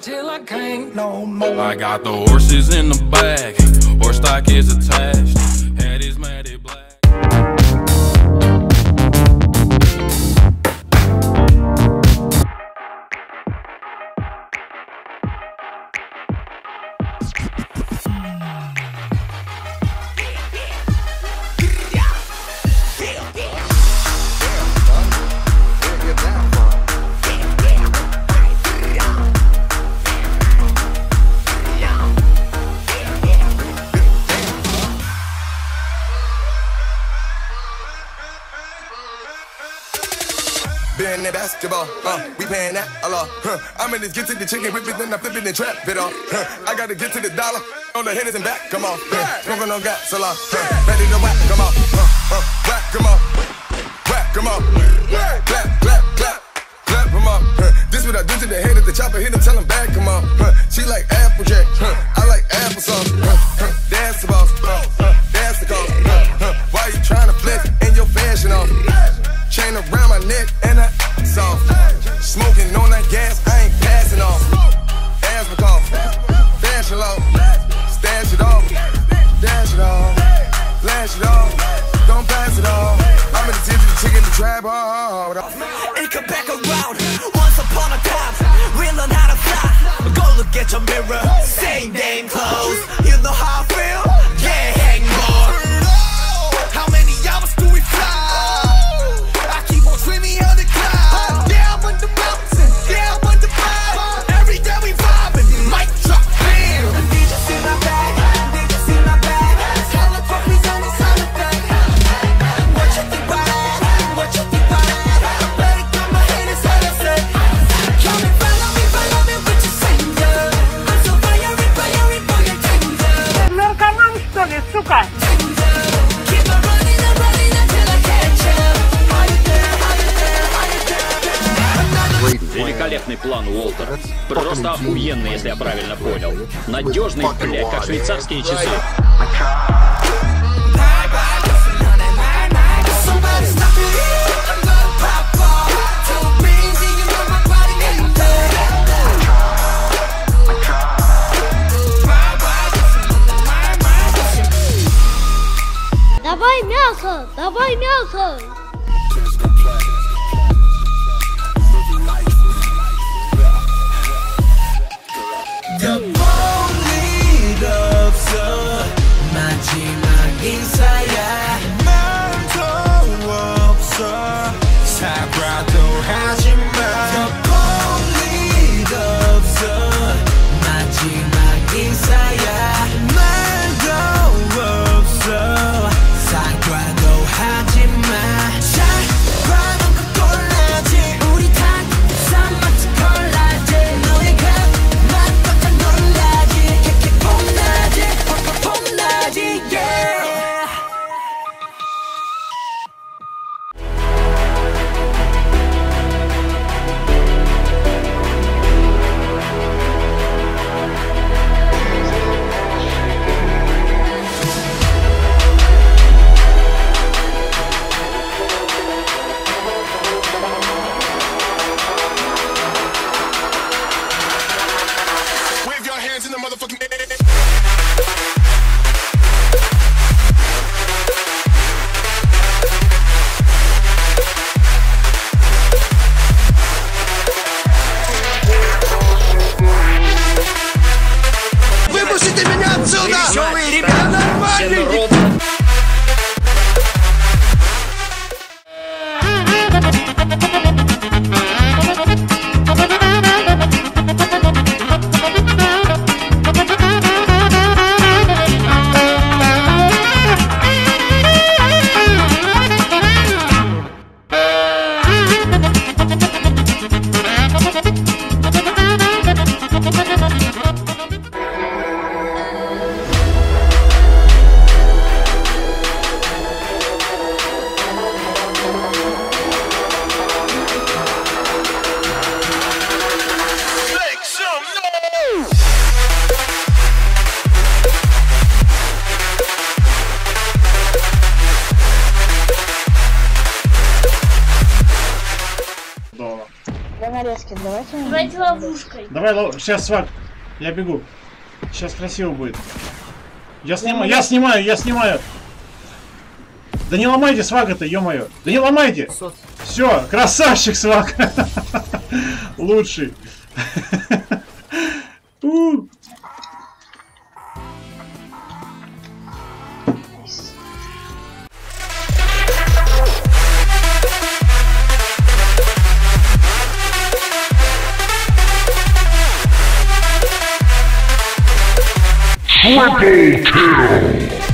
till I can't no more. I got the horses in the back, horse stock is attached. Been that basketball, uh, we paying that a lot. Huh. I'm in this get to the chicken, whip it, then I flip it and trap it off. Huh. I gotta get to the dollar, on the hitters and back, come on. Huh. Smoking on gas, a lot. Huh. Ready to whack, come on. Huh. Huh. Whack, come on. Whack, come on. Clap, clap, clap, clap, come on. Huh. This what I do to the head of the chopper, hit him, tell him back, come on. Huh. She like Applejack, huh. I like applesauce. Huh. Huh. That's the boss, huh. Huh. That's the cause. Huh. Huh. Why you trying to flex in your fashion off? Chain around my neck and I soft. Smoking on that gas, I ain't passing off. Asthma cough, fashion low. Stash it off, dash it off, flash it off. Don't pass it off. I'm in the tip of the trap hard. It come back around Once upon a time We learn how to fly Go look at your mirror Same damn clothes Великолепный план, Уолтер. Просто охуенный, если я правильно понял. Надежный, блядь, как швейцарские часы. Somebody stop it. I'm Костик, давайте... Давайте ловушкой. Давай, лов... сейчас свак. Я бегу. Сейчас красиво будет. Я снимаю, я снимаю, я снимаю. Да не ломайте свага-то, ё-моё. Да не ломайте. Все, красавчик свак. Лучший. У. Triple kill.